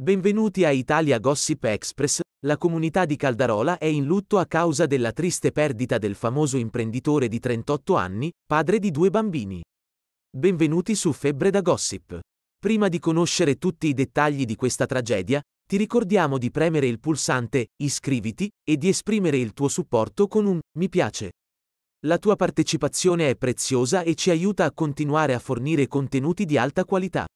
Benvenuti a Italia Gossip Express, la comunità di Caldarola è in lutto a causa della triste perdita del famoso imprenditore di 38 anni, padre di due bambini. Benvenuti su Febbre da Gossip. Prima di conoscere tutti i dettagli di questa tragedia, ti ricordiamo di premere il pulsante iscriviti e di esprimere il tuo supporto con un mi piace. La tua partecipazione è preziosa e ci aiuta a continuare a fornire contenuti di alta qualità.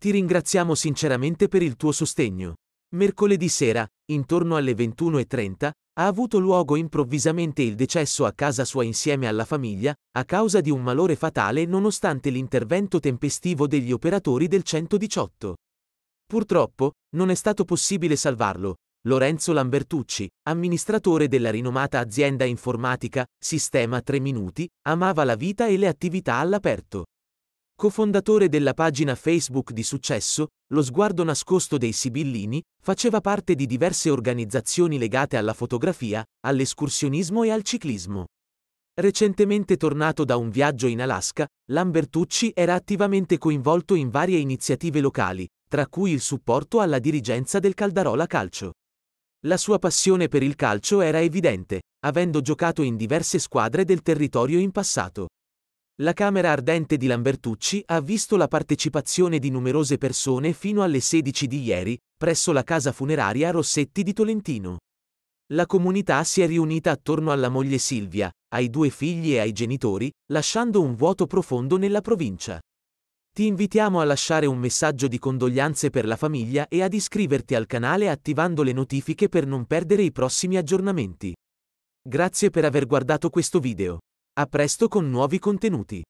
Ti ringraziamo sinceramente per il tuo sostegno. Mercoledì sera, intorno alle 21.30, ha avuto luogo improvvisamente il decesso a casa sua insieme alla famiglia, a causa di un malore fatale nonostante l'intervento tempestivo degli operatori del 118. Purtroppo, non è stato possibile salvarlo. Lorenzo Lambertucci, amministratore della rinomata azienda informatica Sistema 3 Minuti, amava la vita e le attività all'aperto. Cofondatore della pagina Facebook di successo, Lo sguardo nascosto dei Sibillini, faceva parte di diverse organizzazioni legate alla fotografia, all'escursionismo e al ciclismo. Recentemente tornato da un viaggio in Alaska, Lambertucci era attivamente coinvolto in varie iniziative locali, tra cui il supporto alla dirigenza del Caldarola Calcio. La sua passione per il calcio era evidente, avendo giocato in diverse squadre del territorio in passato. La Camera Ardente di Lambertucci ha visto la partecipazione di numerose persone fino alle 16 di ieri, presso la casa funeraria Rossetti di Tolentino. La comunità si è riunita attorno alla moglie Silvia, ai due figli e ai genitori, lasciando un vuoto profondo nella provincia. Ti invitiamo a lasciare un messaggio di condoglianze per la famiglia e ad iscriverti al canale attivando le notifiche per non perdere i prossimi aggiornamenti. Grazie per aver guardato questo video. A presto con nuovi contenuti.